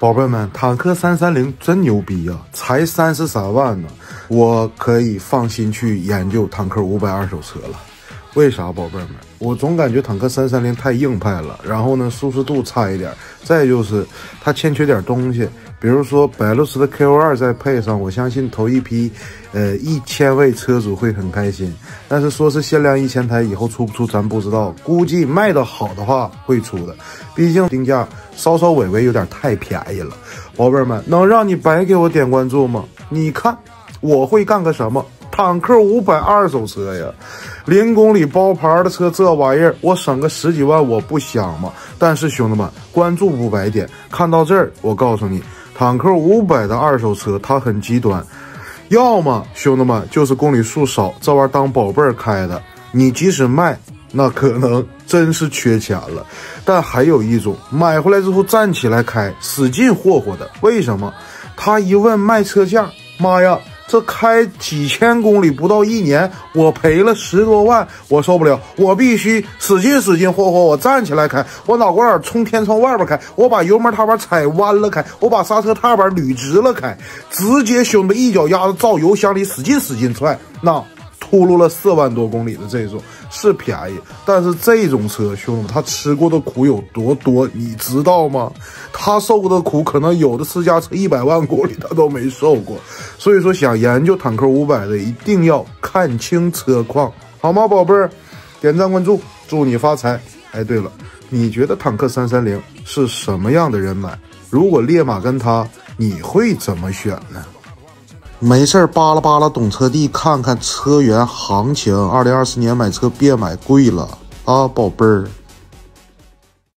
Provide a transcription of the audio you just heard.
宝贝们，坦克三三零真牛逼呀，才三十三万呢，我可以放心去研究坦克五百二手车了。为啥，宝贝们？我总感觉坦克三三零太硬派了，然后呢，舒适度差一点，再就是它欠缺点东西，比如说百路斯的 K O 二再配上，我相信头一批，呃，一千位车主会很开心。但是说是限量一千台，以后出不出咱不知道，估计卖的好的话会出的，毕竟定价稍稍微微有点太便宜了。宝贝们，能让你白给我点关注吗？你看我会干个什么？坦克五百二手车呀，零公里包牌的车，这玩意儿我省个十几万我不香吗？但是兄弟们，关注不白点，看到这儿，我告诉你，坦克五百的二手车它很极端，要么兄弟们就是公里数少，这玩意儿当宝贝儿开的，你即使卖，那可能真是缺钱了。但还有一种，买回来之后站起来开，使劲霍霍的，为什么？他一问卖车价，妈呀！这开几千公里不到一年，我赔了十多万，我受不了，我必须使劲使劲霍霍，我站起来开，我脑瓜眼冲天窗外边开，我把油门踏板踩弯了开，我把刹车踏板捋直了开，直接兄弟一脚丫子照油箱里使劲使劲踹，那。秃噜了四万多公里的这种是便宜，但是这种车，兄弟们，他吃过的苦有多多，你知道吗？他受过的苦，可能有的私家车一百万公里他都没受过。所以说，想研究坦克五百的，一定要看清车况，好吗，宝贝儿？点赞关注，祝你发财！哎，对了，你觉得坦克三三零是什么样的人买？如果烈马跟他，你会怎么选呢？没事儿，扒拉扒拉懂车帝，看看车源行情。二零二四年买车别买贵了啊，宝贝儿。